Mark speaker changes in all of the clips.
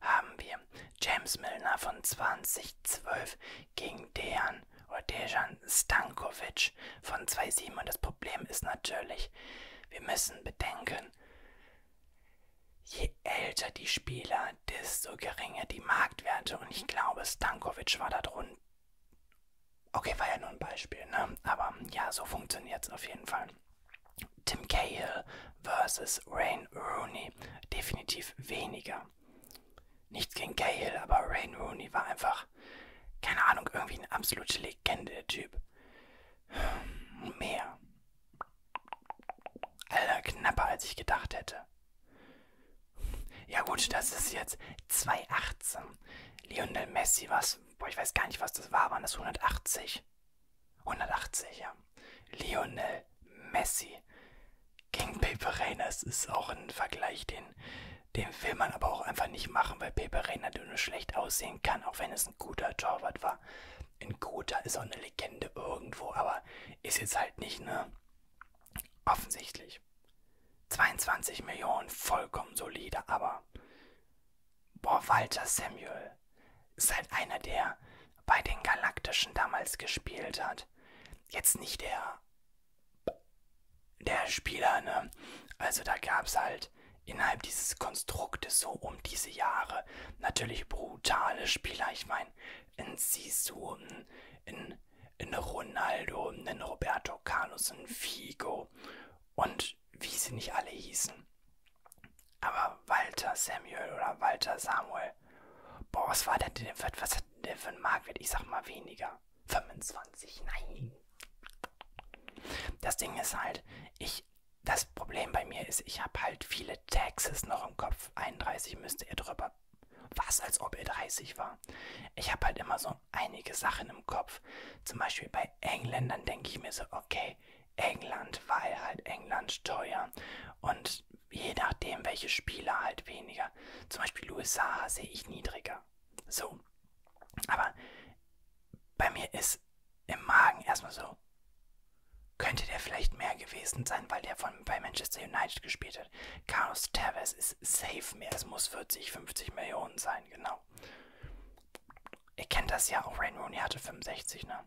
Speaker 1: haben wir James Milner von 2012 gegen Dejan oder Dejan Stankovic von 2007. Und das Problem ist natürlich, wir müssen bedenken, je älter die Spieler, desto geringer die Marktwerte. Und ich glaube, Stankovic war da drunter. Okay, war ja nur ein Beispiel, ne? Aber ja, so funktioniert es auf jeden Fall. Tim Cahill versus Rain Rooney. Definitiv weniger. Nichts gegen Cahill, aber Rain Rooney war einfach, keine Ahnung, irgendwie eine absolute Legende, der Typ. Mehr. Alter, knapper als ich gedacht hätte. Ja gut, das ist jetzt 218. Lionel Messi, was, boah, ich weiß gar nicht, was das war, waren das 180? 180, ja. Lionel Messi gegen Pepe Reina, es ist auch ein Vergleich, den, den will man aber auch einfach nicht machen, weil Pepe nur schlecht aussehen kann, auch wenn es ein guter Torwart war. Ein guter ist auch eine Legende irgendwo, aber ist jetzt halt nicht, ne? Offensichtlich. 22 Millionen, vollkommen solide, aber boah, Walter Samuel ist halt einer, der bei den Galaktischen damals gespielt hat. Jetzt nicht der der Spieler, ne? Also da gab es halt innerhalb dieses Konstruktes so um diese Jahre natürlich brutale Spieler. Ich meine, in Sisu, in, in Ronaldo, in Roberto Carlos, in Figo und wie sie nicht alle hießen. Aber Walter Samuel oder Walter Samuel, boah, was war denn, was hat der für einen Marktwert? Ich sag mal weniger. 25, nein. Das Ding ist halt, ich, das Problem bei mir ist, ich habe halt viele Taxes noch im Kopf. 31 müsste er drüber. Was, als ob er 30 war. Ich habe halt immer so einige Sachen im Kopf. Zum Beispiel bei Engländern denke ich mir so, okay, England, weil halt England teuer. Und je nachdem, welche Spieler halt weniger. Zum Beispiel USA sehe ich niedriger. So. Aber bei mir ist im Magen erstmal so, könnte der vielleicht mehr gewesen sein, weil der von, bei Manchester United gespielt hat. Carlos Tevez ist safe mehr. Es muss 40, 50 Millionen sein, genau. Ihr kennt das ja auch, Rain Rooney hatte 65, ne?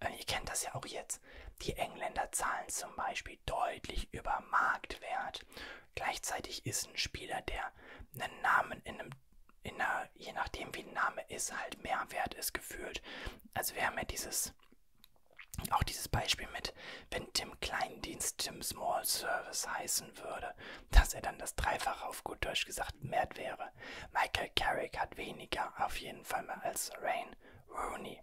Speaker 1: Äh, ihr kennt das ja auch jetzt. Die Engländer zahlen zum Beispiel deutlich über Marktwert. Gleichzeitig ist ein Spieler, der einen Namen in einem in einer, je nachdem wie ein Name ist, halt mehr wert ist gefühlt. Also wir haben ja dieses auch dieses Beispiel mit, wenn Tim Kleindienst Tim Small Service heißen würde, dass er dann das Dreifache auf gut Deutsch gesagt mehr wäre. Michael Carrick hat weniger auf jeden Fall mehr als Rain Rooney.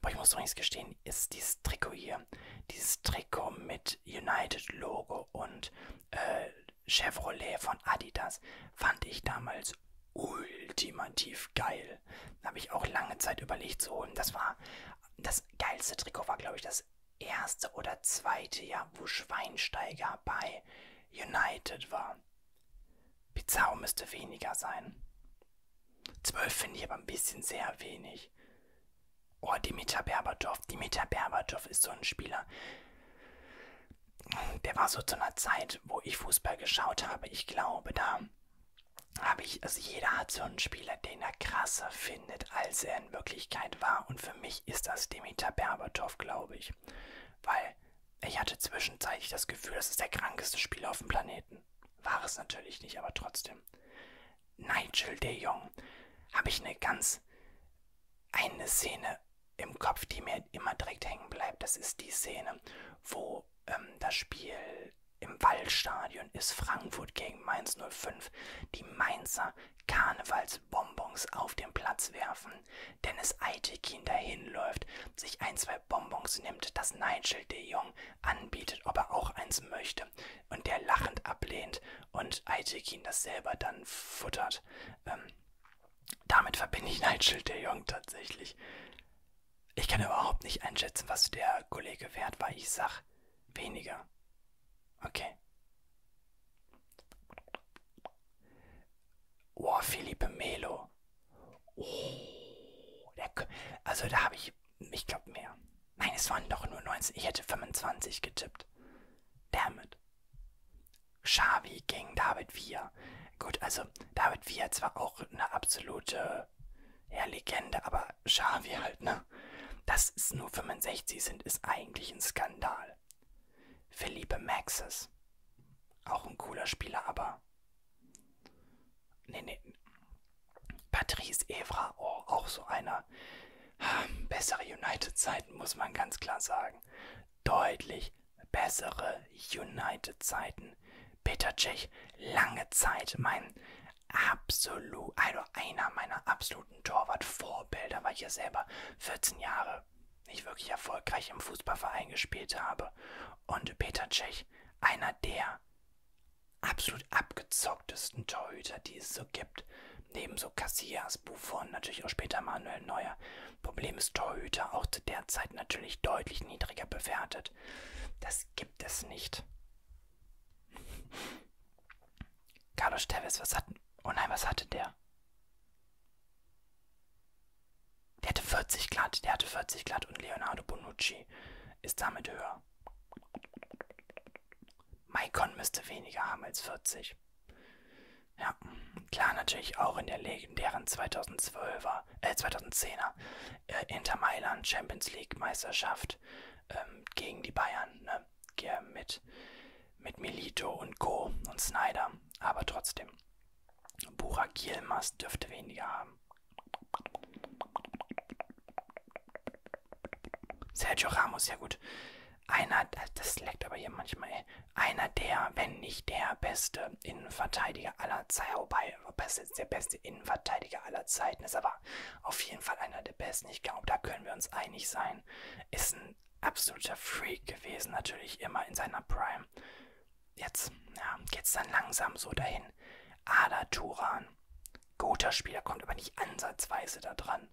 Speaker 1: Boah, ich muss übrigens gestehen, ist dieses Trikot hier, dieses Trikot mit United Logo und äh, Chevrolet von Adidas, fand ich damals ultimativ geil. Habe ich auch lange Zeit überlegt zu holen. Das war das geilste Trikot war, glaube ich, das erste oder zweite Jahr, wo Schweinsteiger bei United war. Pizarro müsste weniger sein. Zwölf finde ich aber ein bisschen sehr wenig. Oh, Dimitar Berbatov. Dimitar Berbatov ist so ein Spieler. Der war so zu einer Zeit, wo ich Fußball geschaut habe. Ich glaube, da habe ich, also jeder hat so einen Spieler, den er krasser findet, als er in Wirklichkeit war. Und für mich ist das Dimitar Berbatov, glaube ich. Weil ich hatte zwischenzeitlich das Gefühl, das ist der krankeste Spieler auf dem Planeten. War es natürlich nicht, aber trotzdem. Nigel de Jong habe ich eine ganz eine Szene im Kopf, die mir immer direkt hängen bleibt. Das ist die Szene, wo ähm, das Spiel Waldstadion ist Frankfurt gegen Mainz 05. Die Mainzer Karnevalsbonbons auf den Platz werfen. Dennis Eitekin dahin läuft, sich ein, zwei Bonbons nimmt, das Nigel de Jong anbietet, ob er auch eins möchte und der lachend ablehnt und Eitekin das selber dann futtert. Ähm, damit verbinde ich Nigel de Jong tatsächlich. Ich kann überhaupt nicht einschätzen, was der Kollege wert war. Ich sag weniger. Okay. Oh, Felipe Melo. Oh, der, also da habe ich, ich glaube mehr. Nein, es waren doch nur 19. Ich hätte 25 getippt. Damit. Xavi gegen David Villa. Gut, also David Villa zwar auch eine absolute ja, Legende, aber Xavi halt, ne? Dass es nur 65 sind, ist eigentlich ein Skandal. Felipe Maxes. Auch ein cooler Spieler, aber. Nee, nee. Patrice Evra, oh, auch so einer. Bessere United-Zeiten, muss man ganz klar sagen. Deutlich bessere United-Zeiten. Peter Cech, lange Zeit mein absolut, also einer meiner absoluten Torwart-Vorbilder, weil ich ja selber 14 Jahre nicht wirklich erfolgreich im Fußballverein gespielt habe. Und Peter Cech, einer der absolut abgezocktesten Torhüter, die es so gibt. Neben so Casillas, Buffon, natürlich auch später Manuel Neuer. Problem ist Torhüter auch zu der Zeit natürlich deutlich niedriger bewertet. Das gibt es nicht. Carlos Tevez, was hat... Oh nein, was hatte der? Der hatte 40 glatt, der hatte 40 glatt und Leonardo Bonucci ist damit höher. Maikon müsste weniger haben als 40. Ja, klar, natürlich auch in der legendären 2012er, äh, 2010er äh, Inter Mailand Champions League Meisterschaft ähm, gegen die Bayern, ne? Mit, mit Milito und Co. und Snyder, aber trotzdem. Burak Yilmaz dürfte weniger haben. Sergio Ramos, ja gut. Einer, das leckt aber hier manchmal, ey. Einer der, wenn nicht der beste Innenverteidiger aller Zeiten, wobei, ist der beste Innenverteidiger aller Zeiten ist, aber auf jeden Fall einer der besten. Ich glaube, da können wir uns einig sein. Ist ein absoluter Freak gewesen, natürlich immer in seiner Prime. Jetzt, ja, geht's dann langsam so dahin. Ada Turan. Guter Spieler, kommt aber nicht ansatzweise da dran.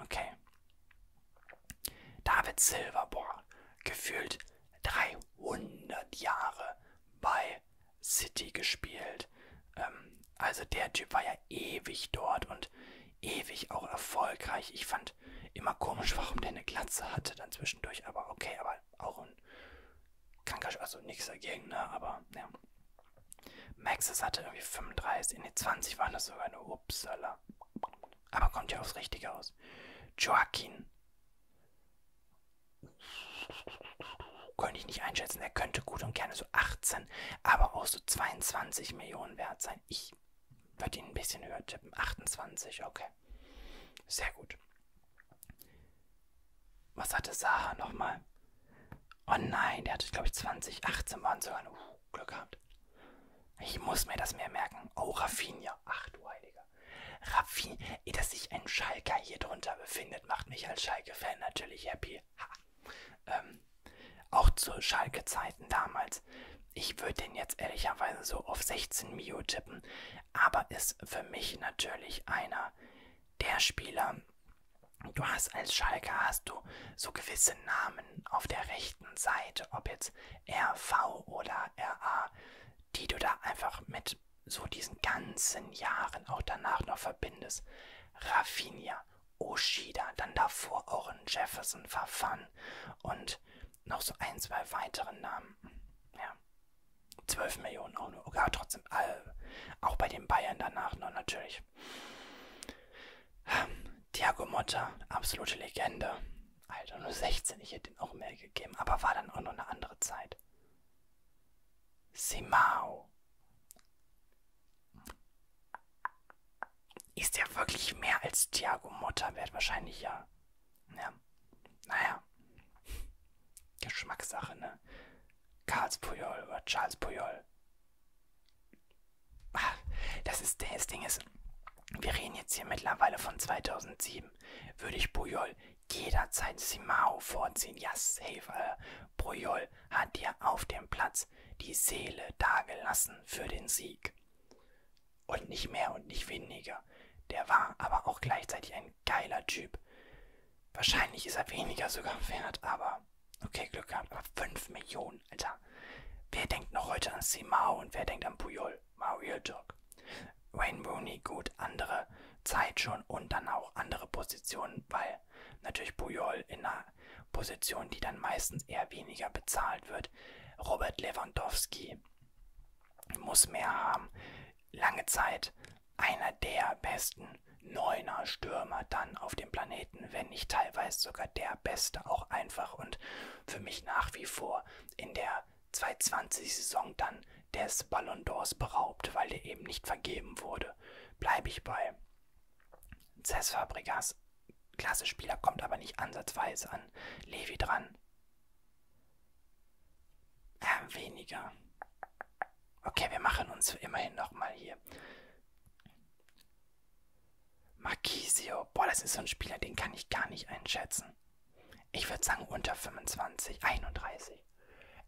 Speaker 1: Okay. David Silva, boah, gefühlt 300 Jahre bei City gespielt. Ähm, also der Typ war ja ewig dort und ewig auch erfolgreich. Ich fand immer komisch, warum der eine Glatze hatte dann zwischendurch, aber okay, aber auch ein kranker, also nichts dagegen, ne, aber ja. Maxis hatte irgendwie 35, in den 20 waren das sogar nur Upsala. Aber kommt ja aufs Richtige aus. Joaquin könnte ich nicht einschätzen. Er könnte gut und gerne so 18, aber auch so 22 Millionen wert sein. Ich würde ihn ein bisschen höher tippen. 28, okay. Sehr gut. Was hatte Saha nochmal? Oh nein, der hatte, glaube ich, 2018 waren sogar uh, Glück gehabt. Ich muss mir das mehr merken. Oh, Raffinia. Ach du Heiliger. Raffinia, dass sich ein Schalker hier drunter befindet, macht mich als Schalke-Fan natürlich happy. Ha. Ähm, auch zu Schalke-Zeiten damals. Ich würde den jetzt ehrlicherweise so auf 16 Mio tippen, aber ist für mich natürlich einer der Spieler. Du hast als Schalke hast du so gewisse Namen auf der rechten Seite, ob jetzt RV oder RA, die du da einfach mit so diesen ganzen Jahren auch danach noch verbindest. Rafinha, Oshida, dann davor auch ein Jefferson Verfan und noch so ein, zwei weitere Namen. Ja. 12 Millionen auch nur. Okay, trotzdem, äh, auch bei den Bayern danach noch natürlich. Ähm, Thiago Motta, absolute Legende. Alter, nur 16, ich hätte ihm auch mehr gegeben, aber war dann auch noch eine andere Zeit. Simao. Ist er wirklich mehr als Thiago Motta wert? Wahrscheinlich ja. Ja. Naja. Geschmackssache, ne? Carles Puyol oder Charles Puyol. Ach, das ist das Ding ist, wir reden jetzt hier mittlerweile von 2007. Würde ich Puyol jederzeit Simao vorziehen? Ja, safe, Alter. Puyol hat dir auf dem Platz die Seele dagelassen für den Sieg. Und nicht mehr und nicht weniger. Der war aber auch gleichzeitig ein geiler Typ. Wahrscheinlich ist er weniger sogar wert, aber okay, Glück gehabt. Aber 5 Millionen, Alter. Wer denkt noch heute an Simao und wer denkt an Puyol? Mario Talk. Wayne Rooney, gut, andere Zeit schon und dann auch andere Positionen, weil natürlich Puyol in einer Position, die dann meistens eher weniger bezahlt wird. Robert Lewandowski muss mehr haben. Lange Zeit einer der besten Neuner Stürmer dann auf dem Planeten, wenn nicht teilweise sogar der beste, auch einfach und für mich nach wie vor in der 220-Saison dann des Ballon d'Ors beraubt, weil der eben nicht vergeben wurde. Bleibe ich bei. Cesc Fabregas, klasse Spieler, kommt aber nicht ansatzweise an Levi dran. Äh, weniger. Okay, wir machen uns immerhin nochmal hier. Marquisio. Boah, das ist so ein Spieler, den kann ich gar nicht einschätzen. Ich würde sagen unter 25, 31.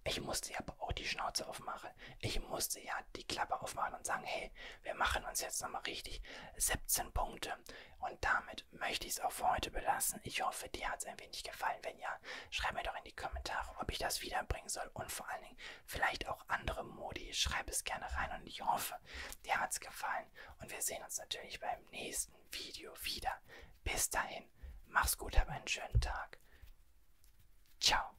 Speaker 1: Ich musste aber auch die Schnauze aufmachen. Ich musste ja die Klappe aufmachen und sagen, hey, wir machen uns jetzt nochmal richtig 17 Punkte. Und damit möchte ich es auch für heute belassen. Ich hoffe, dir hat es ein wenig gefallen. Wenn ja, schreib mir doch in die Kommentare, ob ich das wiederbringen soll. Und vor allen Dingen vielleicht auch andere. Schreib es gerne rein und ich hoffe, dir hat es gefallen. Und wir sehen uns natürlich beim nächsten Video wieder. Bis dahin, mach's gut, hab einen schönen Tag. Ciao.